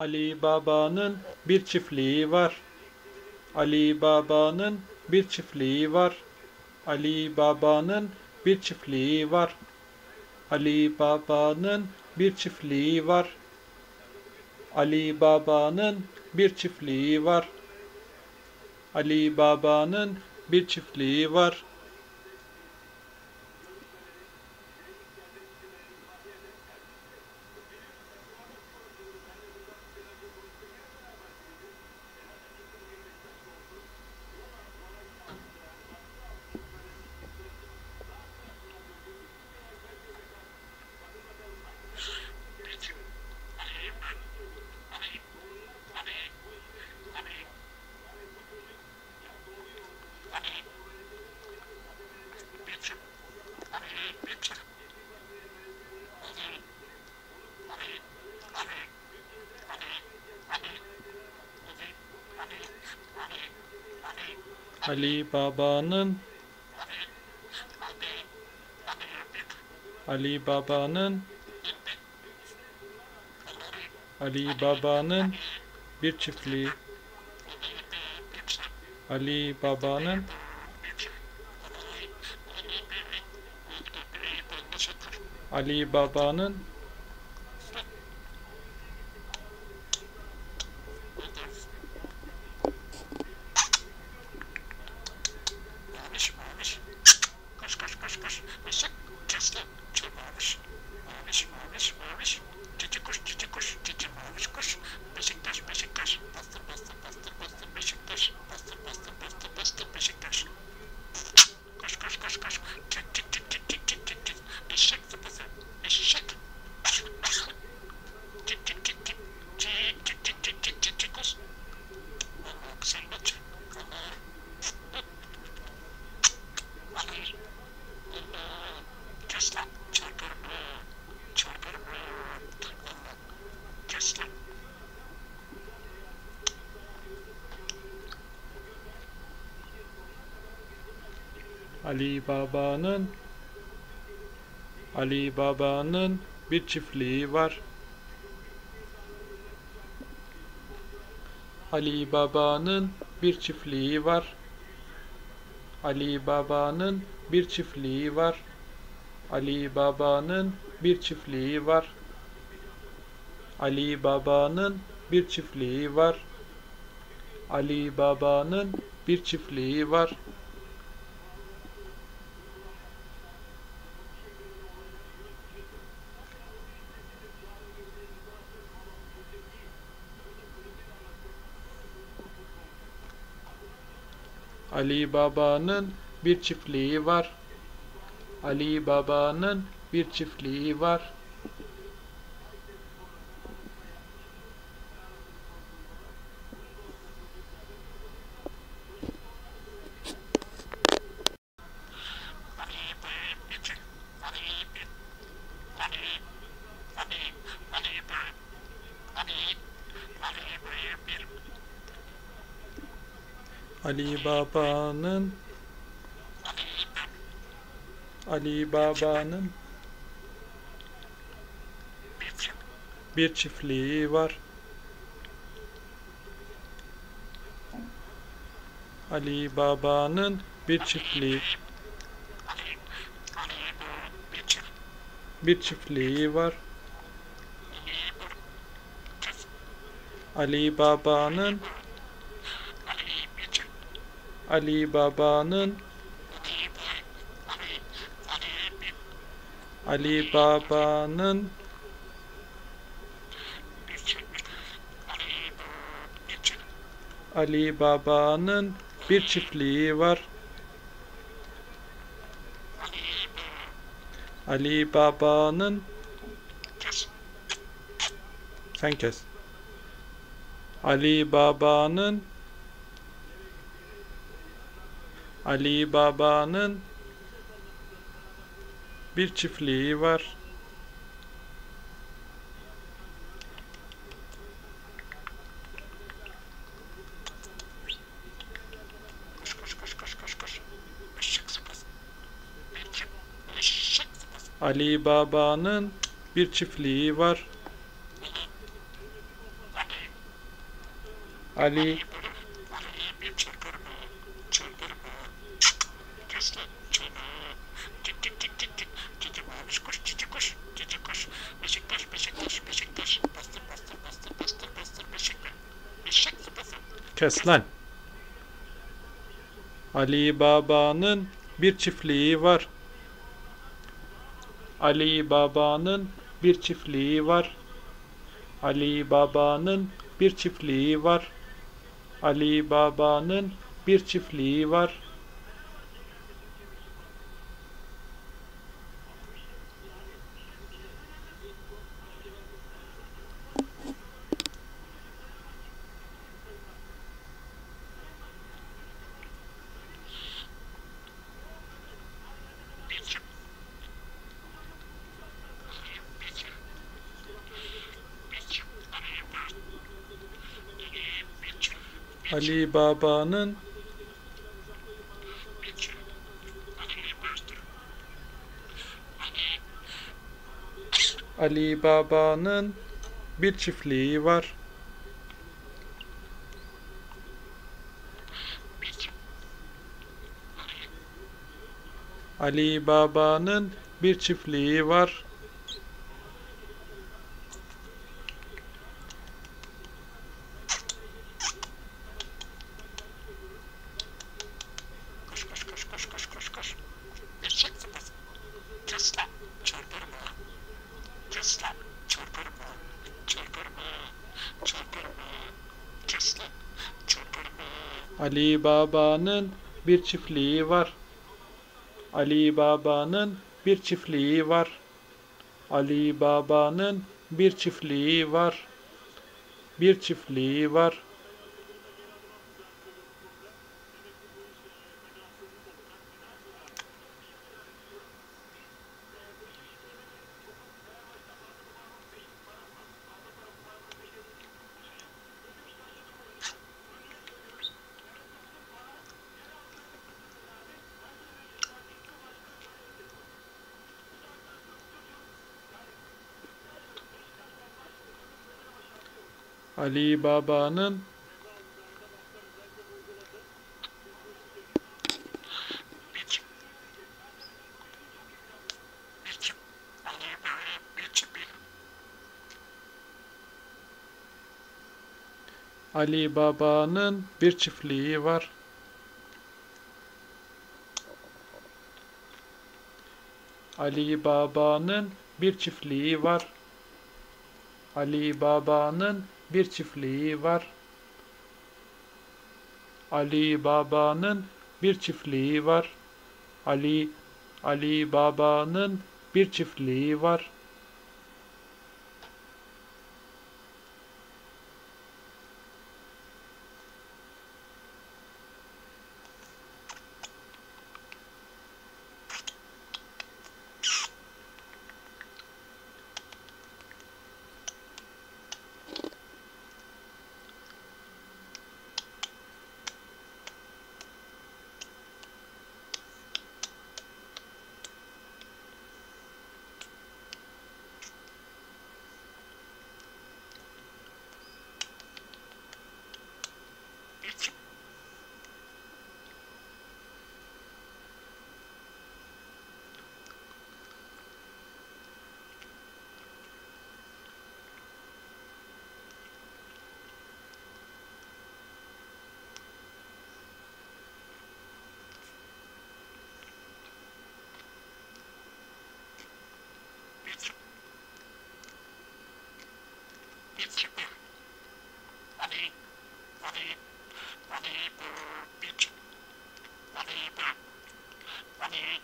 Ali Baba'nın bir çiftliği var. Ali Baba'nın bir çiftliği var. Ali Baba'nın bir çiftliği var. Ali Baba'nın bir çiftliği var. Ali Baba'nın bir çiftliği var. Ali Baba'nın bir çiftliği var. Ali Baba'nın Ali Baba'nın Ali Baba'nın bir çiftliği. Ali Baba'nın Ali Baba'nın Kes lan. Ali Baba'nın Ali Baba'nın bir çiftliği var. Ali Baba'nın bir çiftliği var. Ali Baba'nın bir çiftliği var. Ali Baba'nın bir çiftliği var. Ali Baba'nın bir çiftliği var. Ali Baba'nın bir çiftliği var. Ali Baba'nın bir çiftliği var. Ali Baba'nın bir çiftliği var. Ali Baba'nın Ali Baba'nın bir çiftliği var. Ali Baba'nın bir çiftliği bir çiftliği var. Ali Baba'nın Ali Baba'nın Ali Baba'nın Ali Baba'nın bir çiftliği var. Ali Baba'nın sen kes. Ali Baba'nın Ali Baba'nın bir çiftliği var. Ali Baba'nın bir çiftliği var. Ali kes lan. Ali Baba'nın bir çiftliği var. Ali Baba'nın bir çiftliği var. Ali Baba'nın bir çiftliği var. Ali Baba'nın bir çiftliği var. Bir çık. Bir çık. Bir çık. Araya bas. Bir çık. Ali Baba'nın. Ali Baba'nın bir çiftliği var. Ali Baba'nın bir çiftliği var. Ali Baba'nın bir çiftliği var. Ali Baba'nın bir çiftliği var. Ali Baba'nın bir çiftliği var. Bir çiftliği var. Ali Baba'nın. Ali Baba'nın bir çiftliği var. Ali Baba'nın bir çiftliği var. Ali Baba'nın bir çiftliği var. Ali Baba'nın bir çiftliği var. Ali Ali Baba'nın bir çiftliği var. Bir çık. Bir çık. Bir çık. Ali. Ali. Ali bu bir çık. Ali bu. Ali.